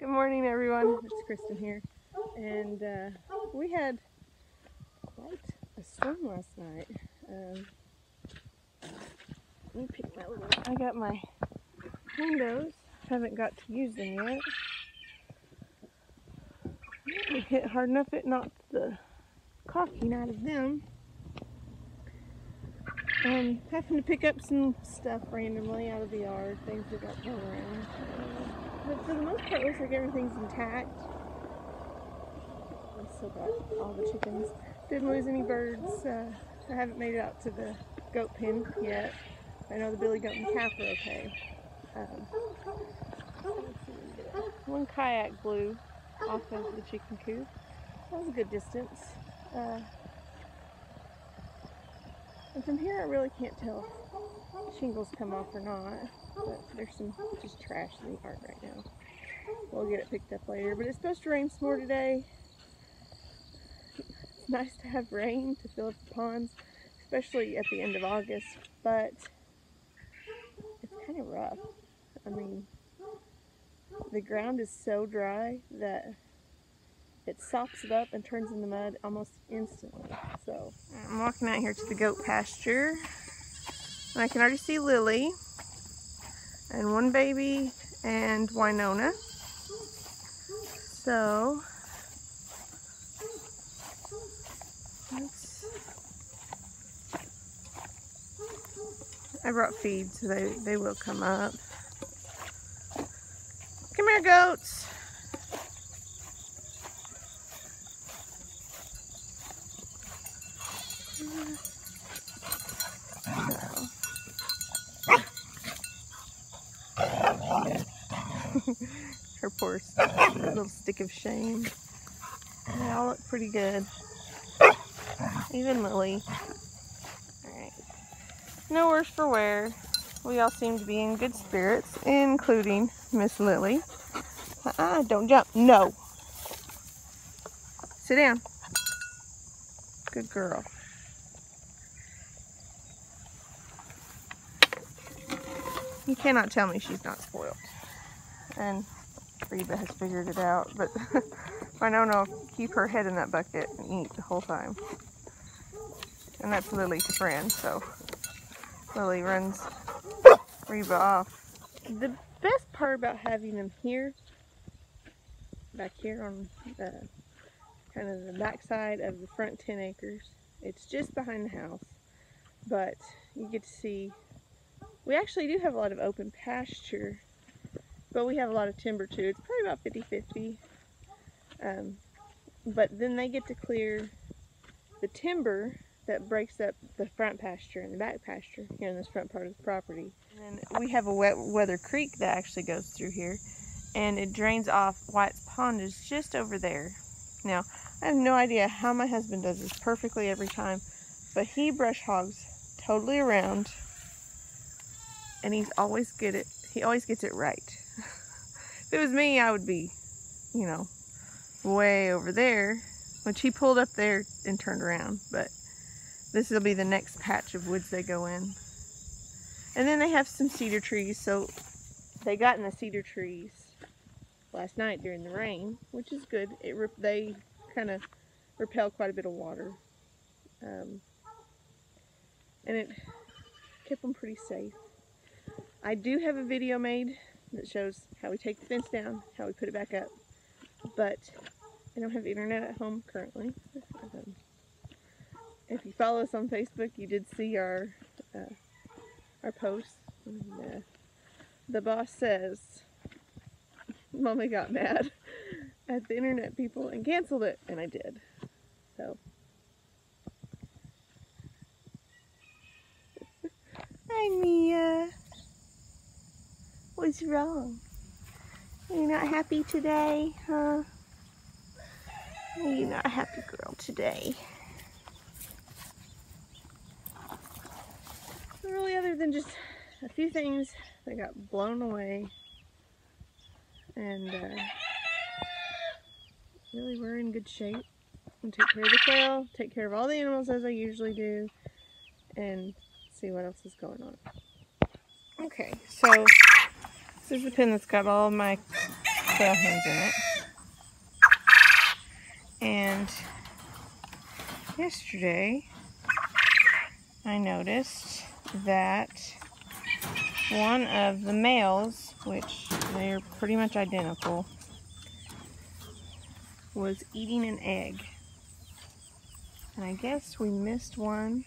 Good morning, everyone. It's Kristen here, and uh, we had quite a storm last night. Um, let me pick my little. I got my windows. Haven't got to use them yet. It hit hard enough it knocked the caulking out of them. And having to pick up some stuff randomly out of the yard, things that got thrown around. But for the most part, looks like everything's intact. I still got all the chickens. Didn't lose any birds. Uh, I haven't made it out to the goat pen yet. I know the billy goat and calf are okay. Um, one kayak blew off of the chicken coop. That was a good distance. Uh, and from here, I really can't tell if shingles come off or not. But there's some just trash in the yard right now. We'll get it picked up later. But it's supposed to rain some more today. It's nice to have rain to fill up the ponds, especially at the end of August. But it's kind of rough. I mean, the ground is so dry that it sops it up and turns into mud almost instantly. So I'm walking out here to the goat pasture and I can already see Lily and one baby and Winona. So I brought feed so they, they will come up. Come here goats. Poor little stick of shame. They all look pretty good. Even Lily. Alright. No worse for wear. We all seem to be in good spirits, including Miss Lily. Uh-uh, don't jump. No. Sit down. Good girl. You cannot tell me she's not spoiled. And Reba has figured it out, but I don't know, keep her head in that bucket and eat the whole time. And that's Lily's friend, so Lily runs Reba off. The best part about having them here, back here on the kind of the back side of the front 10 acres, it's just behind the house, but you get to see we actually do have a lot of open pasture, but we have a lot of timber too. It's probably about 50-50. Um, but then they get to clear the timber that breaks up the front pasture and the back pasture here in this front part of the property. And then we have a wet weather creek that actually goes through here and it drains off White's Pond is just over there. Now, I have no idea how my husband does this perfectly every time, but he brush hogs totally around and he's always get it he always gets it right it was me I would be you know way over there which he pulled up there and turned around but this will be the next patch of woods they go in. And then they have some cedar trees so they got in the cedar trees last night during the rain which is good. It they kind of repel quite a bit of water um, and it kept them pretty safe. I do have a video made that shows how we take the fence down, how we put it back up, but I don't have internet at home currently. Um, if you follow us on Facebook, you did see our uh, our post. And, uh, the boss says, Mommy got mad at the internet people and canceled it, and I did. So. Hi, Mia. What's wrong? You're you not happy today, huh? You're you not a happy girl today? Really, other than just a few things that got blown away. And, uh, really, we're in good shape. And take care of the quail, take care of all the animals as I usually do, and see what else is going on. Okay, so this is the pin that's got all my quail hens in it. And yesterday I noticed that one of the males, which they're pretty much identical, was eating an egg. And I guess we missed one.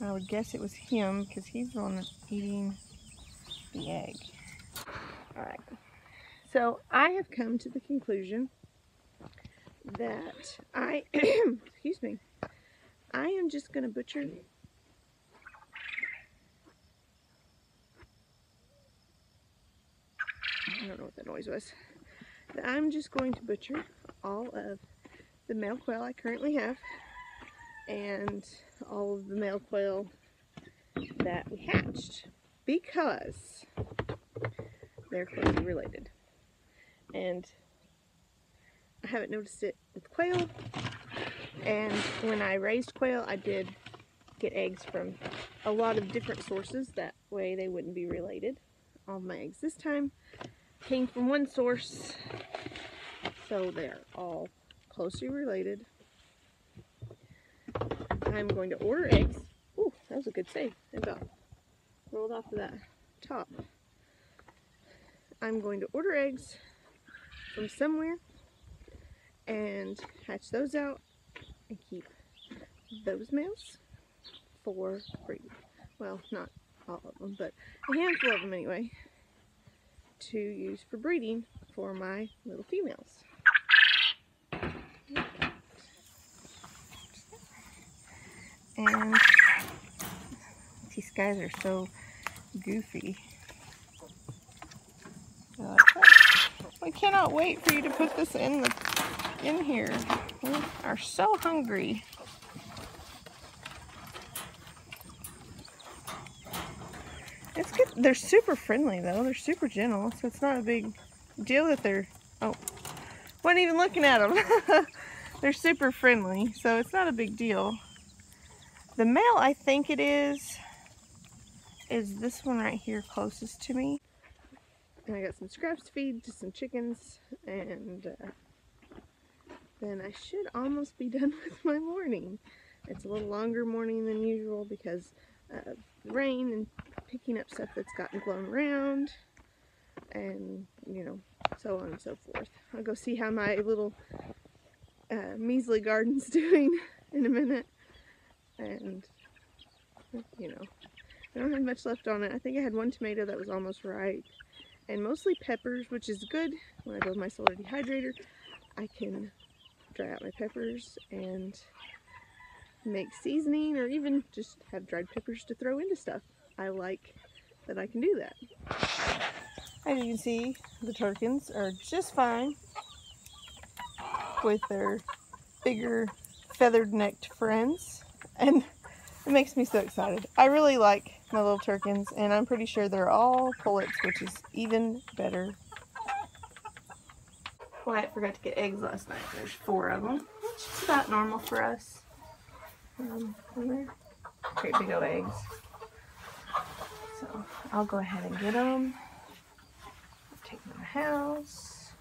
I would guess it was him because he's the one that's eating the egg. Alright. So I have come to the conclusion that I, excuse me, I am just going to butcher I don't know what that noise was. I'm just going to butcher all of the male quail I currently have and all of the male quail that we hatched because they're closely related. And I haven't noticed it with quail. And when I raised quail, I did get eggs from a lot of different sources. That way they wouldn't be related. All my eggs this time came from one source. So they're all closely related. I'm going to order eggs. Ooh, that was a good save. I about rolled off of that top. I'm going to order eggs from somewhere and hatch those out and keep those males for breeding. Well, not all of them, but a handful of them anyway, to use for breeding for my little females. And these guys are so goofy. we cannot wait for you to put this in the in here. We are so hungry. It's good. They're super friendly though. They're super gentle, so it's not a big deal that they're. Oh, wasn't even looking at them. they're super friendly, so it's not a big deal. The male, I think it is, is this one right here closest to me. And I got some scraps to feed to some chickens, and uh, then I should almost be done with my morning. It's a little longer morning than usual because of rain and picking up stuff that's gotten blown around and you know so on and so forth. I'll go see how my little uh, measly garden's doing in a minute and you know I don't have much left on it. I think I had one tomato that was almost ripe and mostly peppers which is good when I build my solar dehydrator I can dry out my peppers and make seasoning or even just have dried peppers to throw into stuff. I like that I can do that. As you can see, the Turkens are just fine with their bigger feathered necked friends and it makes me so excited. I really like my little Turkens and I'm pretty sure they're all pullets which is even better Wyatt forgot to get eggs last night. There's four of them, which is about normal for us. Um, great big old eggs. So I'll go ahead and get them. Take them to the house.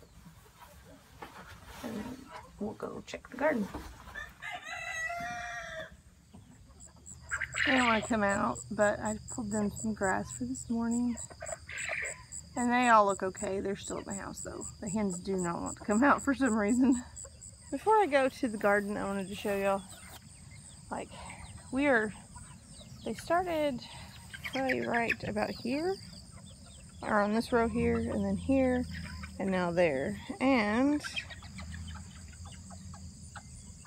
And then we'll go check the garden. They don't want to come out, but I pulled them some grass for this morning. And they all look okay. They're still at my house though. The hens do not want to come out for some reason. Before I go to the garden, I wanted to show y'all, like, we are, they started probably right about here, or on this row here, and then here, and now there. And,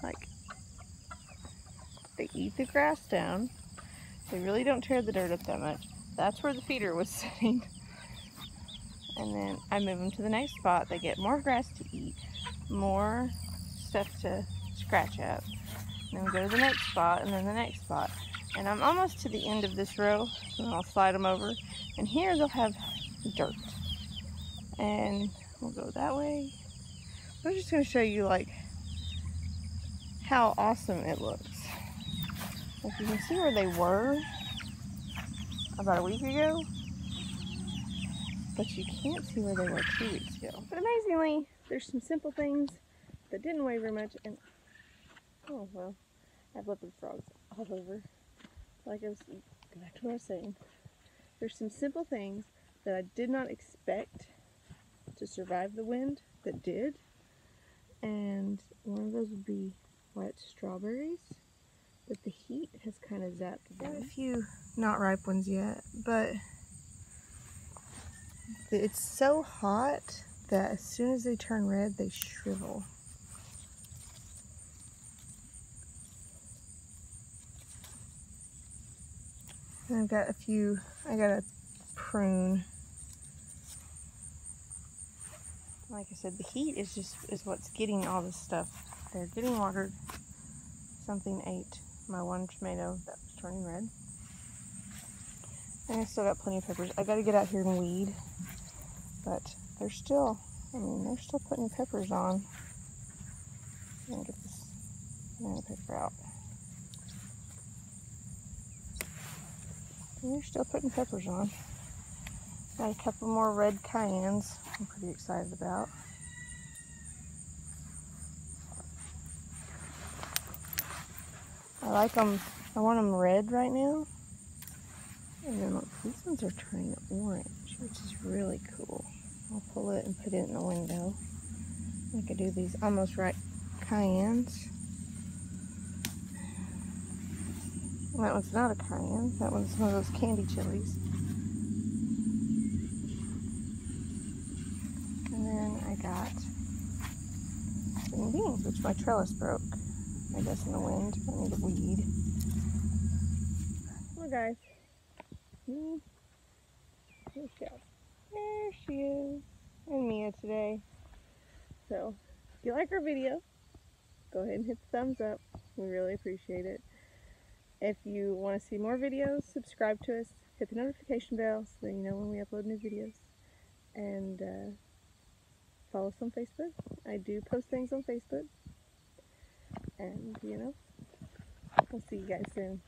like, they eat the grass down. They really don't tear the dirt up that much. That's where the feeder was sitting and then I move them to the next spot. They get more grass to eat, more stuff to scratch at. And then we go to the next spot and then the next spot. And I'm almost to the end of this row, and I'll slide them over. And here they'll have dirt. And we'll go that way. I'm just going to show you like how awesome it looks. If you can see where they were about a week ago, but you can't see where they were two weeks ago. But amazingly, there's some simple things that didn't weigh very much, and oh well, I have leopard frogs all over. Like I was, back to what I was saying. There's some simple things that I did not expect to survive the wind that did, and one of those would be white strawberries. But the heat has kind of zapped them. a few not ripe ones yet, but it's so hot that as soon as they turn red, they shrivel. And I've got a few, I got a prune. Like I said, the heat is just, is what's getting all this stuff. They're getting watered. Something ate my one tomato that was turning red. And I still got plenty of peppers. I gotta get out here and weed. But they're still, I mean, they're still putting peppers on. I'm gonna get this pepper out. And they're still putting peppers on. Got a couple more red cayennes I'm pretty excited about. I like them, I want them red right now. And then look, these ones are turning orange, which is really cool. I'll pull it and put it in the window. I could do these almost right cayennes. That one's not a cayenne. That one's one of those candy chilies. And then I got green beans, which my trellis broke. I guess in the wind. I need a weed. On, guys. Hmm. There she is. There she is. And Mia today. So, if you like our video, go ahead and hit the thumbs up. We really appreciate it. If you want to see more videos, subscribe to us, hit the notification bell so that you know when we upload new videos. And uh, follow us on Facebook. I do post things on Facebook. And, you know, I'll see you guys soon.